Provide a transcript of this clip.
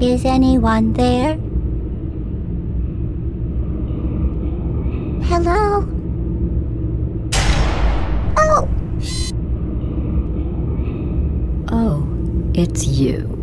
Is anyone there? Hello? Oh! Oh, it's you.